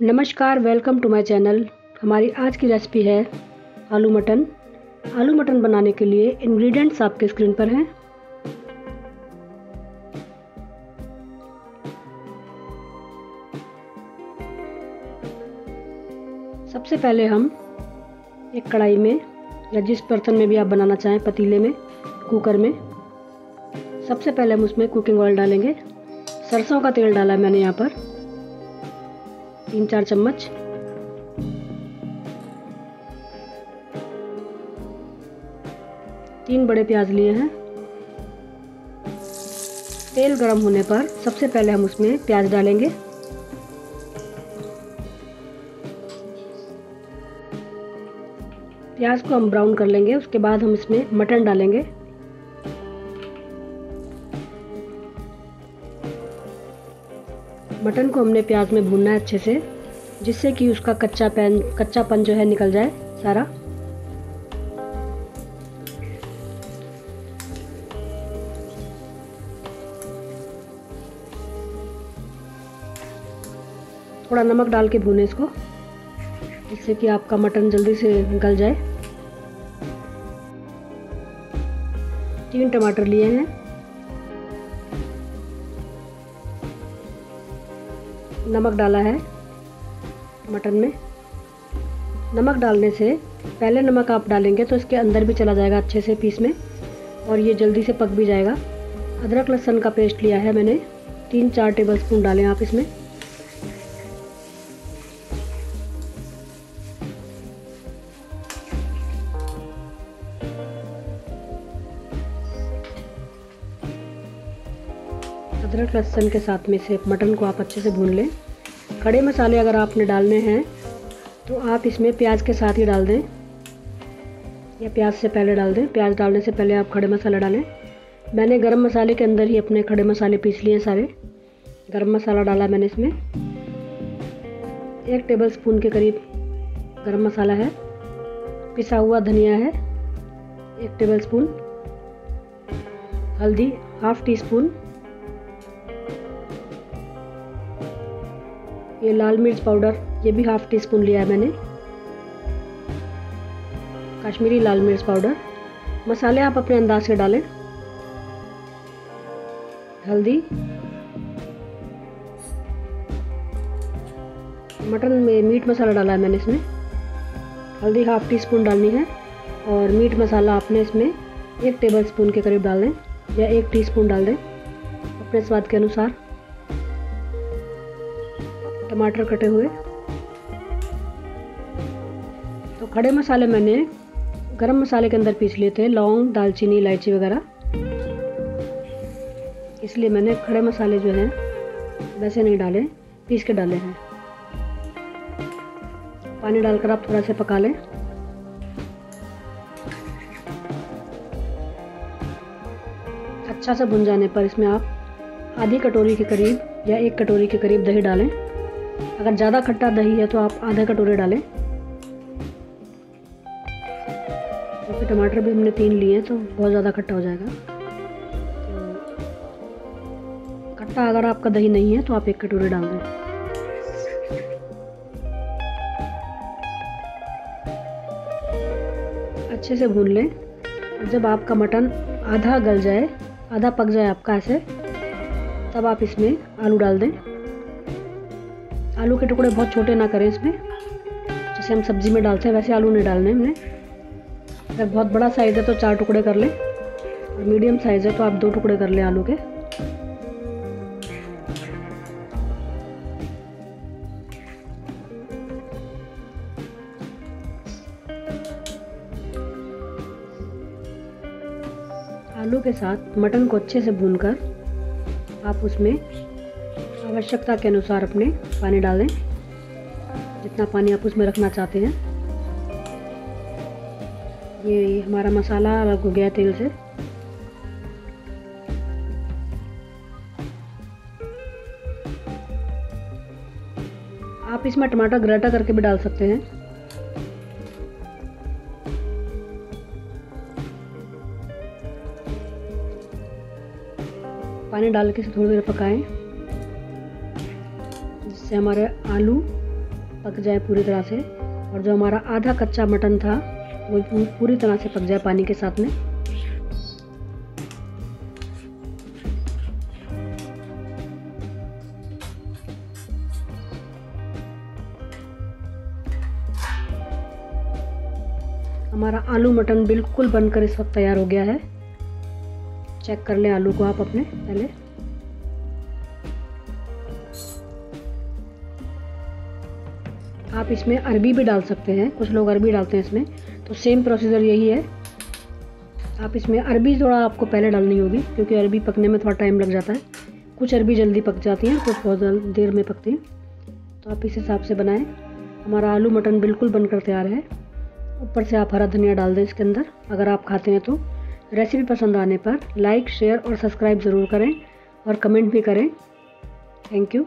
नमस्कार welcome to my channel हमारी आज की रेसिपी है आलू मटन। आलू मटन बनाने के लिए इंग्रेडिएंट्स आपके स्क्रीन पर हैं। सबसे पहले हम एक कढ़ाई में या जिस बर्तन में भी आप बनाना चाहें, पतीले में कुकर में, सबसे पहले हम उसमें कुकिंग ऑयल डालेंगे। सरसों का तेल डाला मैंने यहाँ पर। तीन चार चम्मच। तीन बड़े प्याज लिए हैं। तेल गरम होने पर सबसे पहले हम उसमें प्याज डालेंगे। प्याज को हम ब्राउन कर लेंगे, उसके बाद हम इसमें मटन डालेंगे। मटन को हमने प्याज में भूनना है अच्छे से, जिससे कि उसका कच्चा पैन, कच्चापन जो है निकल जाए सारा। थोड़ा नमक डाल के भूने इसको, जिससे कि आपका मटन जल्दी से निकल जाए। तीन टमाटर लिए हैं। नमक डाला है मटन में। नमक डालने से पहले नमक आप डालेंगे तो इसके अंदर भी चला जाएगा अच्छे से पीस में और ये जल्दी से पक भी जाएगा। अदरक लहसुन का पेस्ट लिया है मैंने। तीन चार टेबल स्पून डालें आप इसमें। अदरक लहसुन के साथ में से मटन को आप अच्छे से भून लें। खड़े मसाले अगर आपने डालने हैं तो आप इसमें प्याज के साथ ही डाल दें। या प्याज से पहले डाल दें। प्याज डालने से पहले आप खड़े मसाला डालें। मैंने गरम मसाले के अंदर ही अपने खड़े मसाले पीस लिए सारे। गरम मसाला डाला मैंने इसमें। एक टेबल स्पून के करीब गरम मसाला है। पिसा हुआ धनिया है, एक टेबल स्पून हल्दी, हाफ़ टी स्पून ये लाल मिर्च पाउडर, ये भी हाफ़ टी स्पून लिया है मैंने। कश्मीरी लाल मिर्च पाउडर। मसाले आप अपने अंदाज से डालें। हल्दी। मटन में मीट मसाला डाला है मैंने इसमें। हल्दी हाफ़ टी स्पून डालनी है और मीट मसाला आपने इसमें एक टेबल स्पून के करीब डाल दें या एक टीस्पून डाल दें अपने स्वाद के अनुसार। टमाटर कटे हुए। तो खड़े मसाले मैंने गरम मसाले के अंदर पीस लिए थे, लौंग, दालचीनी, इलायची वगैरह। इसलिए मैंने खड़े मसाले जो हैं, वैसे नहीं डाले, पीस के डाले हैं। पानी डालकर आप थोड़ा से पका लें। अच्छा से भुन जाने पर इसमें आप आधी कटोरी के करीब या एक कटोरी के करीब दही डालें। अगर ज़्यादा खट्टा दही है तो आप आधा कटोरे डालें। क्योंकि तो टमाटर भी हमने तीन लिए हैं तो बहुत ज़्यादा खट्टा हो जाएगा। तो खट्टा अगर आपका दही नहीं है तो आप एक कटोरे डाल दें। अच्छे से भून लें। जब आपका मटन आधा गल जाए, आधा पक जाए आपका ऐसे, तब आप इसमें आलू डाल दें। आलू के टुकड़े बहुत छोटे ना करें इसमें। जैसे हम सब्ज़ी में डालते हैं, वैसे आलू नहीं डालने हमने। अगर बहुत बड़ा साइज़ है तो चार टुकड़े कर लें। और मीडियम साइज़ है तो आप दो टुकड़े कर लें आलू के। आलू के साथ मटन को अच्छे से भूनकर आप उसमें आवश्यकता के अनुसार अपने पानी डाल जितना पानी आप उसमें रखना चाहते हैं। ये हमारा मसाला अलग हो गया तेल से। आप इसमें टमाटर ग्रेटा करके भी डाल सकते हैं। पानी डाल के इसे थोड़ी देर पकाएँ। जिससे हमारे आलू पक जाए पूरी तरह से। और जो हमारा आधा कच्चा मटन था, वो पूरी तरह से पक जाए पानी के साथ में। हमारा आलू मटन बिल्कुल बनकर इस वक्त तैयार हो गया है। चेक कर ले आलू को आप अपने, पहले। आप इसमें अरबी भी डाल सकते हैं, कुछ लोग अरबी डालते हैं इसमें। तो सेम प्रोसीजर यही है। आप इसमें अरबी थोड़ा आपको पहले डालनी होगी, क्योंकि अरबी पकने में थोड़ा टाइम लग जाता है। कुछ अरबी जल्दी पक जाती हैं, कुछ बहुत देर में पकती हैं। तो आप इस हिसाब से बनाएँ। हमारा आलू मटन बिल्कुल बनकर तैयार है। ऊपर से आप हरा धनिया डाल दें इसके अंदर, अगर आप खाते हैं तो। रेसिपी पसंद आने पर लाइक शेयर और सब्सक्राइब ज़रूर करें और कमेंट भी करें। Thank you